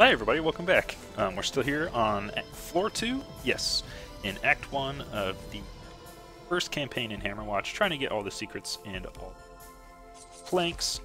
Hi everybody, welcome back. Um, we're still here on floor 2, yes, in Act 1 of the first campaign in Hammerwatch, trying to get all the secrets and all planks,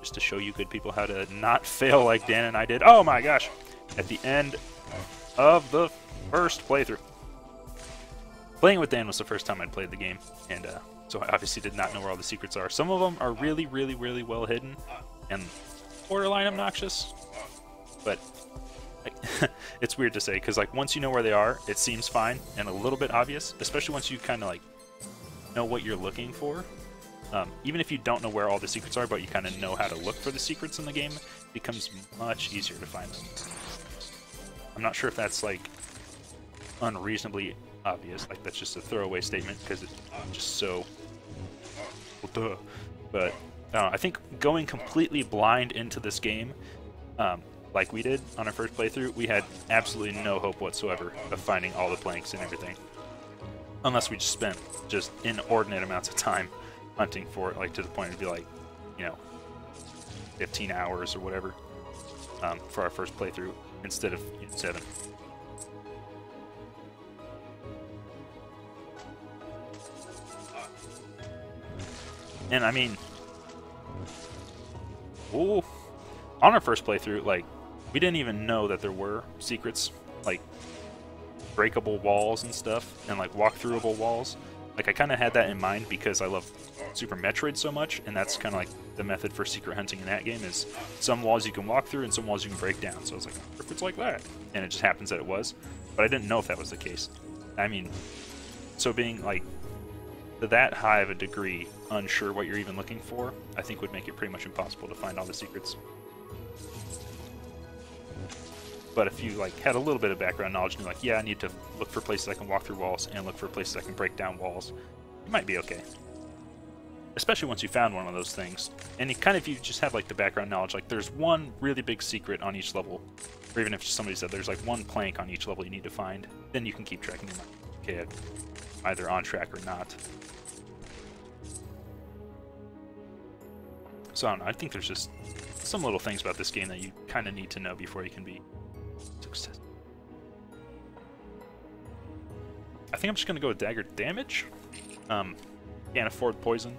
just to show you good people how to not fail like Dan and I did. Oh my gosh! At the end of the first playthrough. Playing with Dan was the first time I'd played the game, and uh, so I obviously did not know where all the secrets are. Some of them are really, really, really well hidden, and borderline obnoxious, but it's weird to say because like once you know where they are, it seems fine and a little bit obvious, especially once you kind of like know what you're looking for. Um, even if you don't know where all the secrets are, but you kind of know how to look for the secrets in the game, it becomes much easier to find them. I'm not sure if that's like unreasonably obvious, like that's just a throwaway statement because it's just so. But uh, I think going completely blind into this game um, like we did on our first playthrough, we had absolutely no hope whatsoever of finding all the planks and everything. Unless we just spent just inordinate amounts of time hunting for it, like to the point it'd be like, you know, 15 hours or whatever um, for our first playthrough instead of you know, 7. And I mean, ooh, on our first playthrough, like, we didn't even know that there were secrets, like breakable walls and stuff, and like walk-throughable walls. Like I kind of had that in mind because I love Super Metroid so much, and that's kind of like the method for secret hunting in that game is some walls you can walk through and some walls you can break down. So I was like, oh, if it's like that, and it just happens that it was, but I didn't know if that was the case. I mean, so being like to that high of a degree unsure what you're even looking for, I think would make it pretty much impossible to find all the secrets. But if you like had a little bit of background knowledge and you're like, yeah, I need to look for places I can walk through walls and look for places I can break down walls, you might be okay. Especially once you found one of those things. And you kind of, you just have like the background knowledge, like there's one really big secret on each level, or even if somebody said there's like one plank on each level you need to find, then you can keep tracking them. Okay, either on track or not. So I, don't know, I think there's just some little things about this game that you kind of need to know before you can be success. I think I'm just going to go with dagger damage. Um, can't afford poison,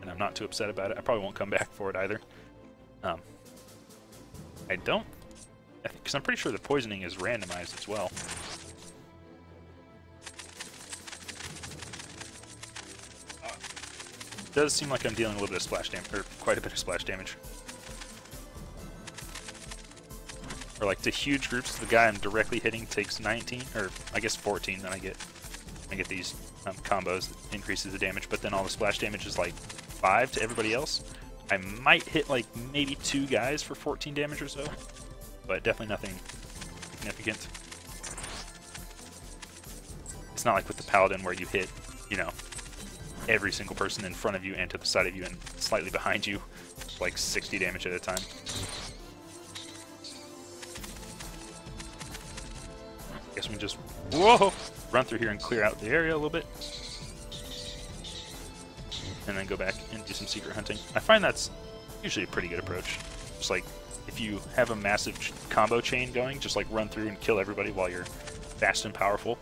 and I'm not too upset about it. I probably won't come back for it either. Um, I don't, because I'm pretty sure the poisoning is randomized as well. It does seem like I'm dealing a little bit of splash damage, or quite a bit of splash damage. Or like to huge groups, the guy I'm directly hitting takes 19, or I guess 14, then I get I get these um, combos that increases the damage, but then all the splash damage is like 5 to everybody else. I might hit like maybe two guys for 14 damage or so, but definitely nothing significant. It's not like with the Paladin where you hit, you know, every single person in front of you and to the side of you and slightly behind you, like 60 damage at a time. Guess we can just whoa run through here and clear out the area a little bit. And then go back and do some secret hunting. I find that's usually a pretty good approach. Just like if you have a massive combo chain going, just like run through and kill everybody while you're fast and powerful.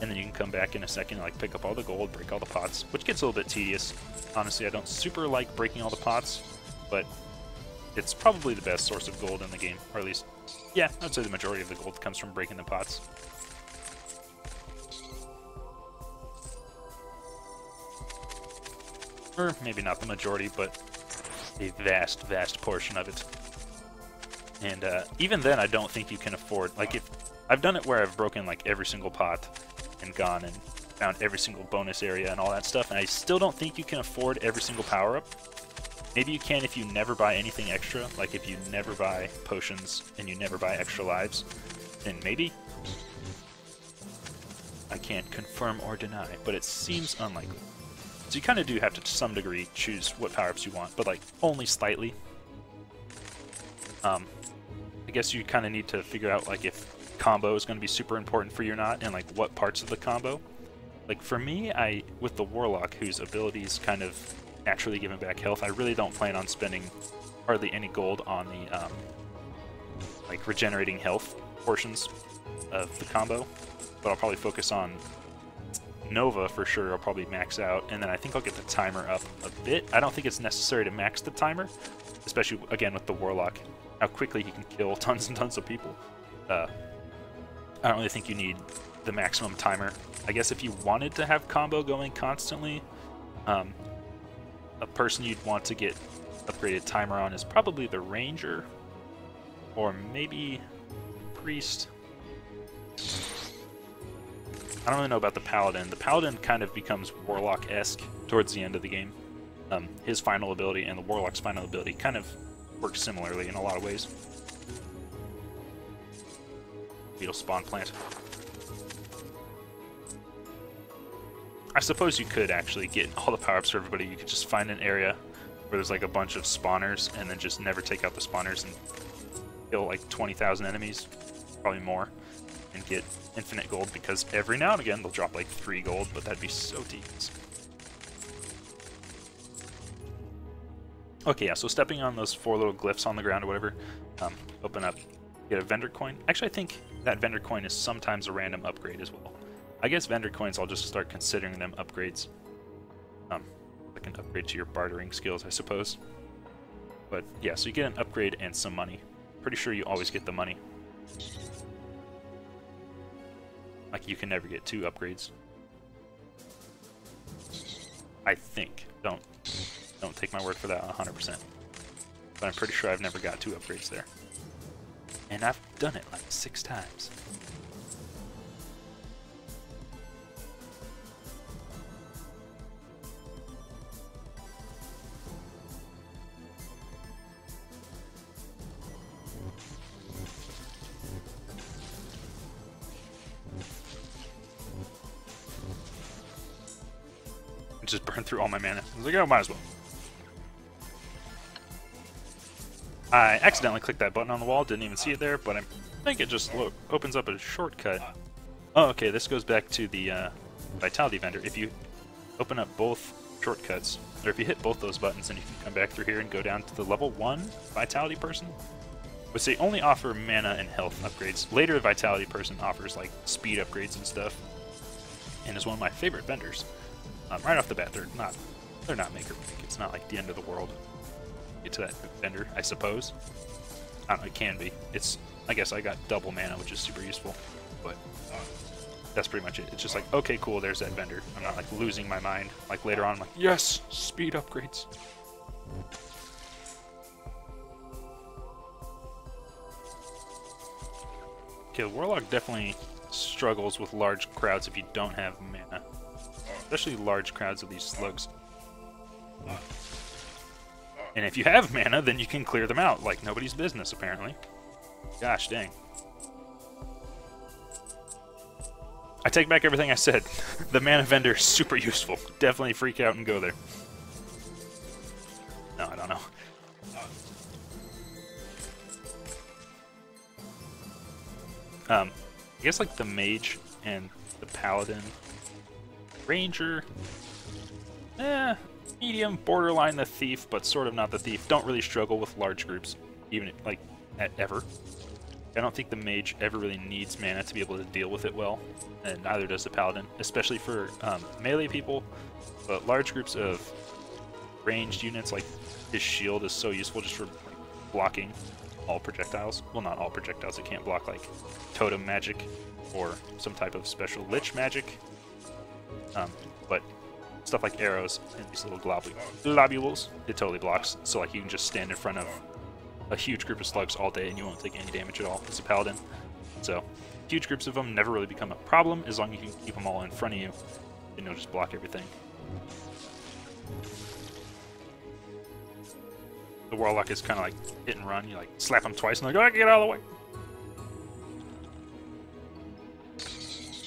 And then you can come back in a second and like pick up all the gold, break all the pots, which gets a little bit tedious. Honestly, I don't super like breaking all the pots, but it's probably the best source of gold in the game, or at least, yeah, I'd say the majority of the gold comes from breaking the pots. Or maybe not the majority, but a vast, vast portion of it. And uh, even then, I don't think you can afford, like if, I've done it where I've broken like every single pot and gone and found every single bonus area and all that stuff, and I still don't think you can afford every single power-up. Maybe you can if you never buy anything extra, like if you never buy potions and you never buy extra lives, then maybe. I can't confirm or deny, but it seems unlikely. So you kind of do have to, to some degree, choose what power-ups you want, but like only slightly. Um, I guess you kind of need to figure out like if combo is going to be super important for you or not, and like what parts of the combo. Like for me, I with the Warlock, whose abilities kind of naturally him back health, I really don't plan on spending hardly any gold on the um, like regenerating health portions of the combo, but I'll probably focus on Nova for sure. I'll probably max out, and then I think I'll get the timer up a bit. I don't think it's necessary to max the timer, especially again with the Warlock, how quickly he can kill tons and tons of people. Uh, I don't really think you need the maximum timer. I guess if you wanted to have combo going constantly, um, a person you'd want to get upgraded timer on is probably the Ranger, or maybe Priest. I don't really know about the Paladin. The Paladin kind of becomes Warlock-esque towards the end of the game. Um, his final ability and the Warlock's final ability kind of work similarly in a lot of ways. Beetle spawn plant. I suppose you could actually get all the power-ups for everybody. You could just find an area where there's like a bunch of spawners and then just never take out the spawners and kill like 20,000 enemies, probably more, and get infinite gold because every now and again they'll drop like 3 gold, but that'd be so tedious. Okay, yeah, so stepping on those four little glyphs on the ground or whatever, um, open up, get a vendor coin. Actually, I think that vendor coin is sometimes a random upgrade as well. I guess vendor coins, I'll just start considering them upgrades. Um, like an upgrade to your bartering skills, I suppose. But yeah, so you get an upgrade and some money. Pretty sure you always get the money. Like you can never get two upgrades. I think. Don't don't take my word for that 100%. But I'm pretty sure I've never got two upgrades there. And I've done it like six times. Just burn through all my mana. I was like, oh, might as well. I accidentally clicked that button on the wall, didn't even see it there, but I think it just opens up a shortcut. Oh, okay, this goes back to the uh, Vitality Vendor. If you open up both shortcuts, or if you hit both those buttons, then you can come back through here and go down to the level 1 Vitality person, which they only offer mana and health upgrades. Later, the Vitality person offers like speed upgrades and stuff, and is one of my favorite vendors. Um, right off the bat, they're not they're not make or break. It's not like the end of the world. Get to that vendor, I suppose. I don't know, it can be. It's I guess I got double mana, which is super useful, but that's pretty much it. It's just like, okay, cool, there's that vendor. I'm not like losing my mind. Like later on, I'm like, yes, speed upgrades. Okay, the Warlock definitely struggles with large crowds if you don't have mana. Especially large crowds of these slugs. And if you have mana, then you can clear them out like nobody's business, apparently. Gosh dang. I take back everything I said. the mana vendor is super useful. Definitely freak out and go there. No, I don't know. Um, guess like the mage and the paladin Ranger. Eh, medium, borderline the thief, but sort of not the thief. Don't really struggle with large groups, even like at ever. I don't think the mage ever really needs mana to be able to deal with it well, and neither does the paladin, especially for um, melee people. But large groups of ranged units, like his shield, is so useful just for blocking all projectiles. Well, not all projectiles. It can't block like totem magic or some type of special lich magic um, but stuff like arrows and these little globu globules, it totally blocks. So like you can just stand in front of a huge group of slugs all day and you won't take any damage at all as a paladin. So huge groups of them never really become a problem as long as you can keep them all in front of you and you'll just block everything. The Warlock is kind of like hit and run. You like slap them twice and like, oh, get out of the way.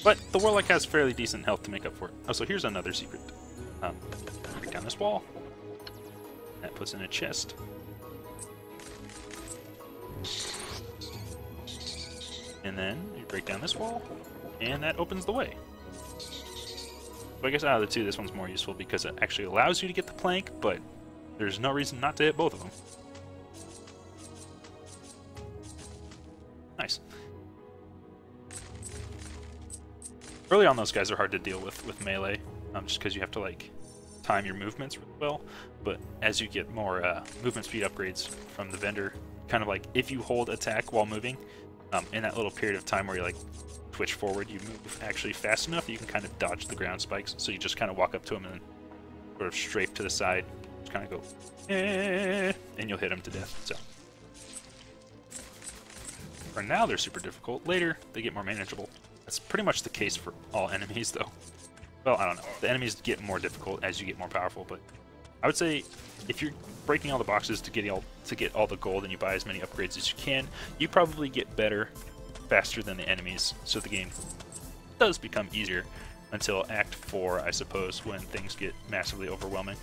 But the Warlock has fairly decent health to make up for it. Oh, so here's another secret. Um, break down this wall. That puts in a chest. And then you break down this wall, and that opens the way. So I guess out of the two, this one's more useful because it actually allows you to get the plank, but there's no reason not to hit both of them. Nice. Early on, those guys are hard to deal with with melee, um, just because you have to like time your movements really well. But as you get more uh, movement speed upgrades from the vendor, kind of like if you hold attack while moving, um, in that little period of time where you like twitch forward, you move actually fast enough, you can kind of dodge the ground spikes. So you just kind of walk up to them and sort of strafe to the side, just kind of go, eh, and you'll hit them to death. So for now, they're super difficult. Later, they get more manageable. That's pretty much the case for all enemies, though. Well, I don't know. The enemies get more difficult as you get more powerful, but I would say if you're breaking all the boxes to get all to get all the gold and you buy as many upgrades as you can, you probably get better faster than the enemies, so the game does become easier until Act 4, I suppose, when things get massively overwhelming.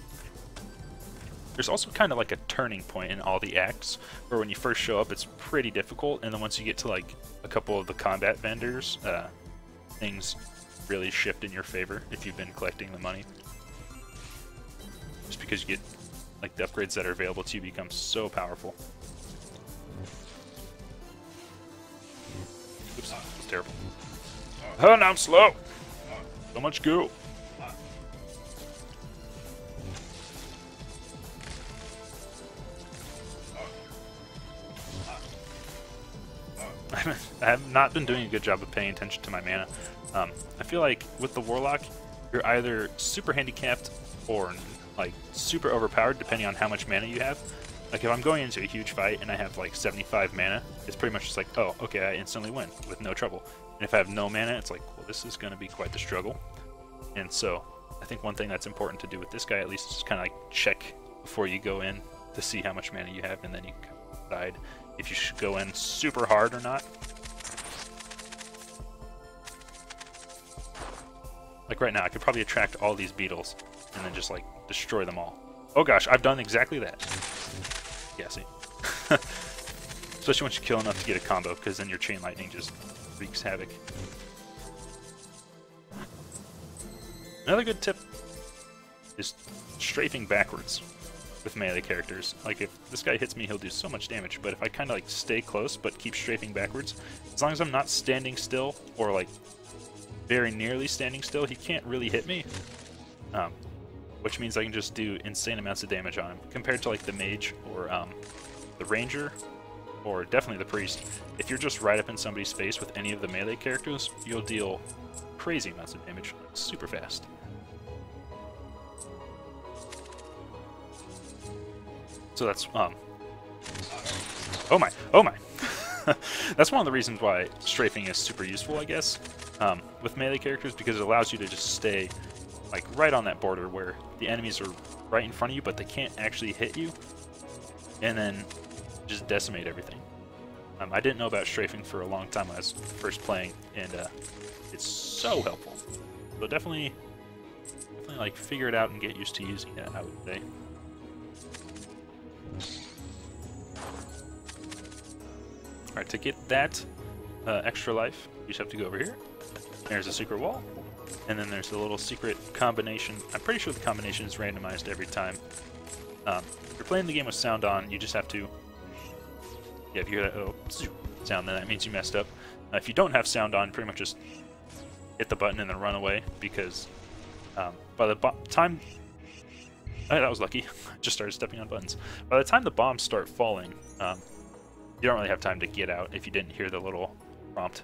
There's also kind of like a turning point in all the acts, where when you first show up, it's pretty difficult, and then once you get to like a couple of the combat vendors, uh, things really shift in your favor if you've been collecting the money. Just because you get like the upgrades that are available to you become so powerful. Oops, that's terrible. Oh, now I'm slow. So much goo. I have not been doing a good job of paying attention to my mana. Um, I feel like with the Warlock, you're either super handicapped or like super overpowered depending on how much mana you have. Like if I'm going into a huge fight and I have like 75 mana, it's pretty much just like, oh, okay, I instantly win with no trouble. And if I have no mana, it's like, well, this is going to be quite the struggle. And so I think one thing that's important to do with this guy at least is just kind of like check before you go in to see how much mana you have, and then you decide if you should go in super hard or not. Like right now, I could probably attract all these beetles and then just like destroy them all. Oh gosh, I've done exactly that. Yeah, see. Especially once you kill enough to get a combo, because then your chain lightning just wreaks havoc. Another good tip is strafing backwards with melee characters. Like if this guy hits me, he'll do so much damage, but if I kind of like stay close but keep strafing backwards, as long as I'm not standing still or like very nearly standing still, he can't really hit me. Um, which means I can just do insane amounts of damage on him, compared to like the mage or um, the ranger, or definitely the priest. If you're just right up in somebody's face with any of the melee characters, you'll deal crazy amounts of damage super fast. So that's, um... Oh my, oh my! that's one of the reasons why strafing is super useful, I guess, um, with melee characters, because it allows you to just stay, like, right on that border where the enemies are right in front of you, but they can't actually hit you, and then just decimate everything. Um, I didn't know about strafing for a long time when I was first playing, and uh, it's so helpful. So definitely, definitely like figure it out and get used to using it. I would say. Alright, to get that uh, extra life, you just have to go over here. There's a secret wall. And then there's a little secret combination. I'm pretty sure the combination is randomized every time. Um, if you're playing the game with sound on, you just have to... Yeah, if you hear that little sound, then that means you messed up. Uh, if you don't have sound on, pretty much just hit the button and then run away, because um, by the time... Oh, that was lucky. just started stepping on buttons. By the time the bombs start falling, um, you don't really have time to get out if you didn't hear the little prompt.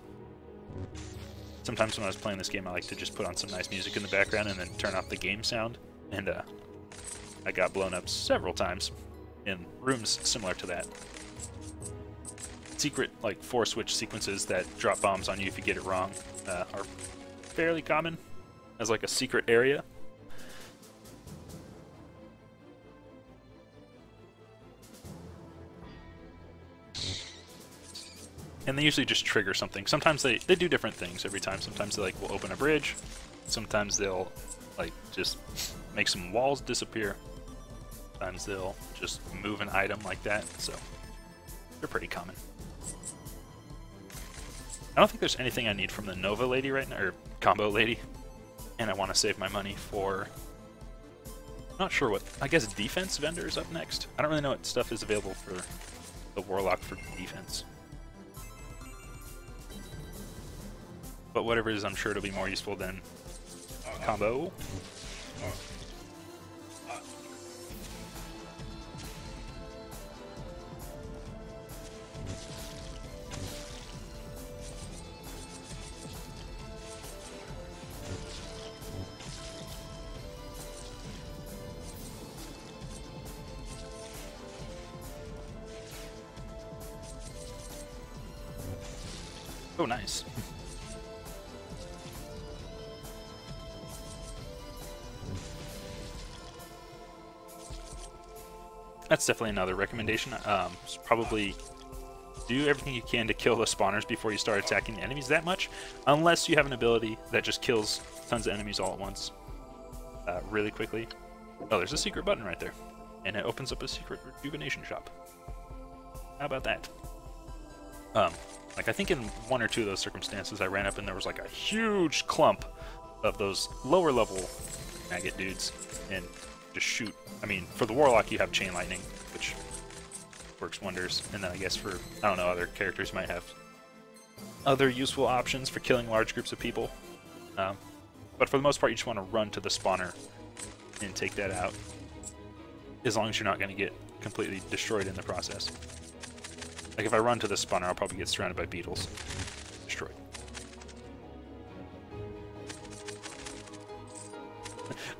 Sometimes when I was playing this game, I like to just put on some nice music in the background and then turn off the game sound, and uh, I got blown up several times in rooms similar to that. Secret, like, four switch sequences that drop bombs on you if you get it wrong uh, are fairly common as like a secret area and they usually just trigger something. Sometimes they, they do different things every time. Sometimes they like will open a bridge. Sometimes they'll like just make some walls disappear. Sometimes they'll just move an item like that. So they're pretty common. I don't think there's anything I need from the Nova lady right now, or combo lady. And I want to save my money for not sure what. I guess defense vendor is up next. I don't really know what stuff is available for the Warlock for defense. But whatever it is, I'm sure it'll be more useful than combo. Oh, nice. That's definitely another recommendation. Um, probably do everything you can to kill the spawners before you start attacking the enemies that much, unless you have an ability that just kills tons of enemies all at once uh, really quickly. Oh, there's a secret button right there, and it opens up a secret rejuvenation shop. How about that? Um, like I think in one or two of those circumstances, I ran up and there was like a huge clump of those lower level maggot dudes, and just shoot. I mean, for the warlock, you have chain lightning, which works wonders, and then I guess for I don't know other characters might have other useful options for killing large groups of people. Um, but for the most part, you just want to run to the spawner and take that out, as long as you're not going to get completely destroyed in the process. Like if I run to the spawner, I'll probably get surrounded by beetles.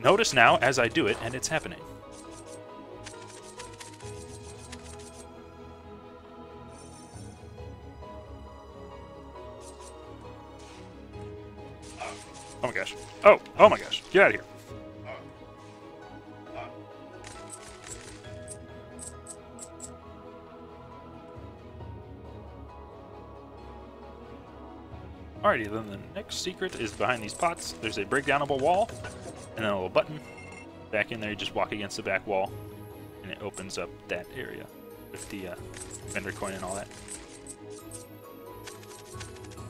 Notice now as I do it, and it's happening. Oh my gosh. Oh, oh my gosh. Get out of here. Alrighty, then the next secret is behind these pots. There's a breakdownable wall, and then a little button. Back in there, you just walk against the back wall, and it opens up that area with the uh, vendor coin and all that.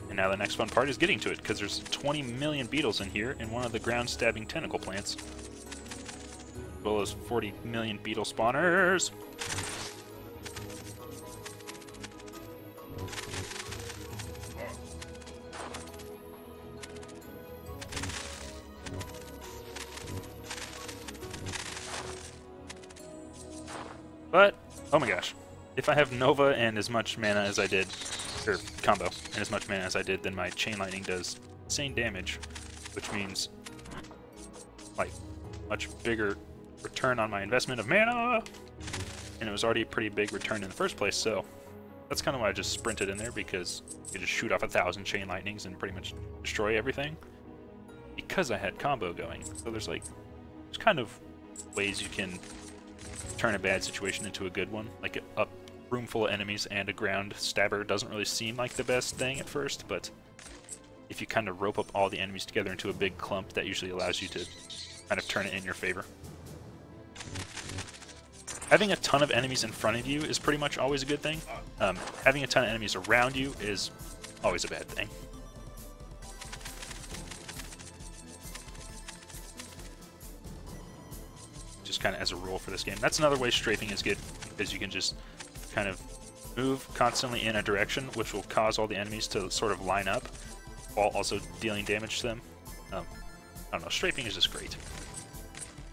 And now the next fun part is getting to it, because there's 20 million beetles in here in one of the ground-stabbing tentacle plants. As well as 40 million beetle spawners. But, oh my gosh. If I have Nova and as much mana as I did, or combo, and as much mana as I did, then my Chain Lightning does insane damage, which means, like, much bigger return on my investment of mana! And it was already a pretty big return in the first place, so that's kind of why I just sprinted in there, because you just shoot off a thousand Chain Lightnings and pretty much destroy everything. Because I had combo going. So there's like, there's kind of ways you can turn a bad situation into a good one. Like a room full of enemies and a ground stabber doesn't really seem like the best thing at first, but if you kind of rope up all the enemies together into a big clump, that usually allows you to kind of turn it in your favor. Having a ton of enemies in front of you is pretty much always a good thing. Um, having a ton of enemies around you is always a bad thing. Kind of as a rule for this game. That's another way strafing is good, because you can just kind of move constantly in a direction, which will cause all the enemies to sort of line up, while also dealing damage to them. Um, I don't know, strafing is just great.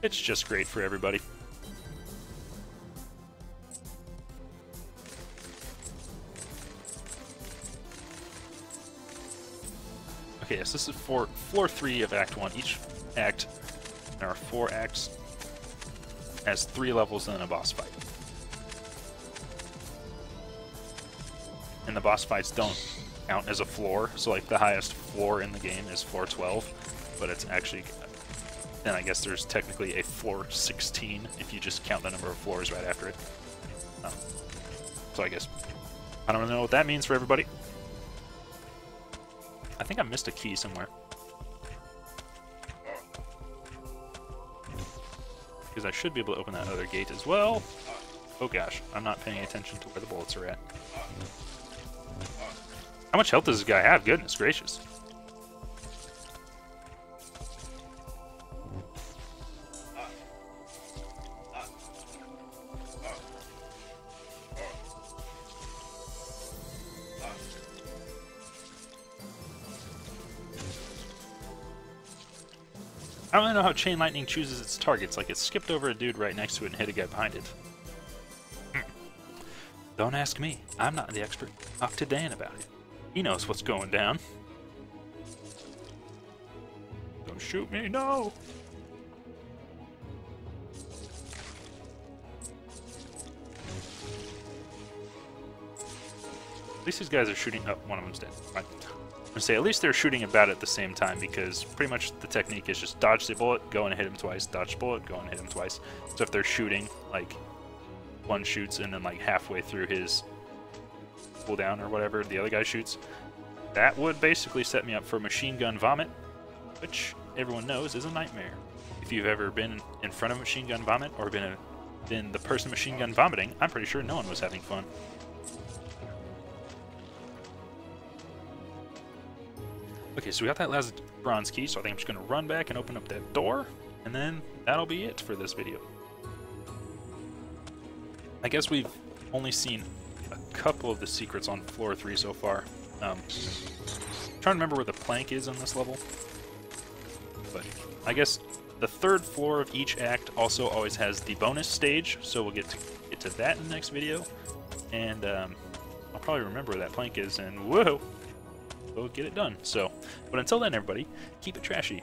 It's just great for everybody. Okay, yes, this is for floor three of Act One. Each act, there are four acts has three levels in a boss fight. And the boss fights don't count as a floor, so like the highest floor in the game is floor 12, but it's actually, then I guess there's technically a floor 16 if you just count the number of floors right after it. Um, so I guess, I don't know what that means for everybody. I think I missed a key somewhere. Because I should be able to open that other gate as well. Oh gosh, I'm not paying attention to where the bullets are at. How much health does this guy have? Goodness gracious. Chain Lightning chooses its targets, like it skipped over a dude right next to it and hit a guy behind it. Hmm. Don't ask me. I'm not the expert. Talk to Dan about it. He knows what's going down. Don't shoot me, no! At least these guys are shooting. Oh, one of them's dead. Right. I'm say at least they're shooting about at the same time because pretty much the technique is just dodge the bullet, go and hit him twice, dodge the bullet, go and hit him twice. So if they're shooting, like one shoots and then like halfway through his cooldown or whatever, the other guy shoots, that would basically set me up for machine gun vomit, which everyone knows is a nightmare. If you've ever been in front of machine gun vomit or been a, been the person machine gun vomiting, I'm pretty sure no one was having fun. Okay, so we got that last bronze key, so I think I'm just going to run back and open up that door, and then that'll be it for this video. I guess we've only seen a couple of the secrets on floor 3 so far. Um, trying to remember where the plank is on this level. But I guess the third floor of each act also always has the bonus stage, so we'll get to get to that in the next video. And um, I'll probably remember where that plank is, and whoa! Go get it done. So, but until then, everybody, keep it trashy.